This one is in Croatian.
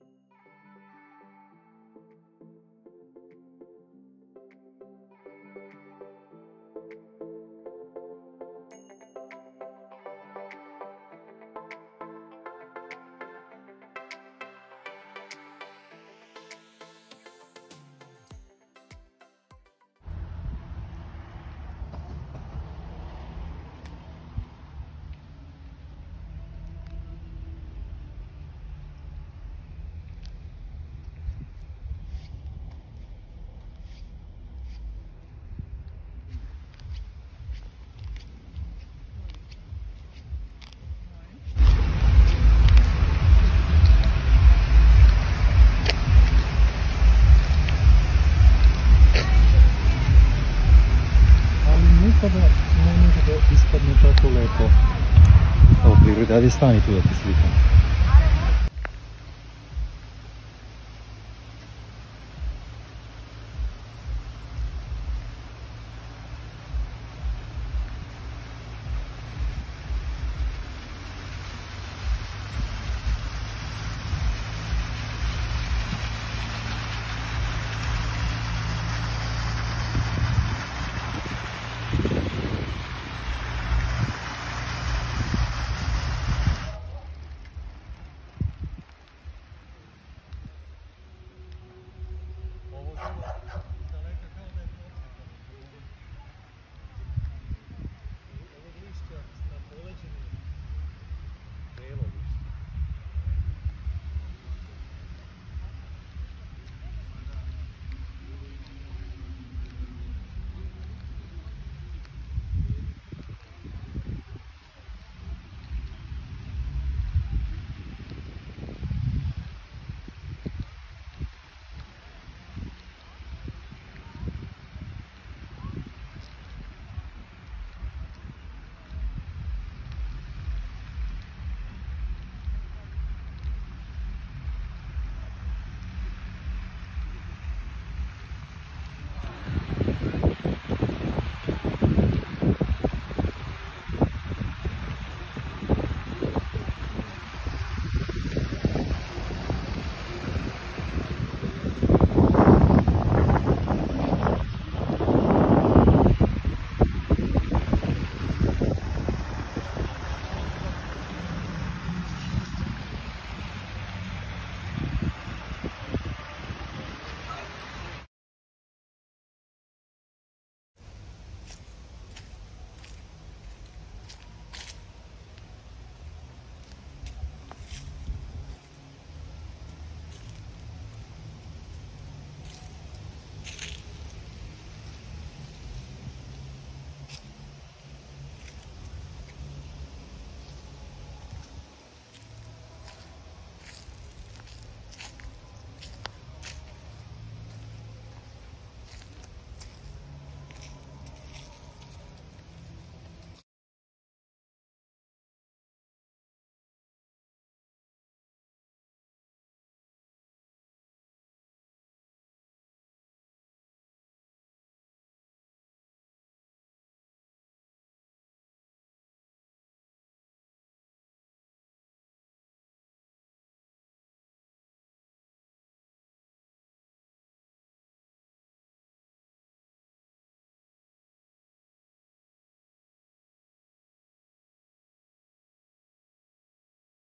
Yeah. Nikada ne može da ispadne tako lepo. Evo prirode, ajde stani tu da ti slikam.